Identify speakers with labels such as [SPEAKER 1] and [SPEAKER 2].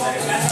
[SPEAKER 1] Gracias.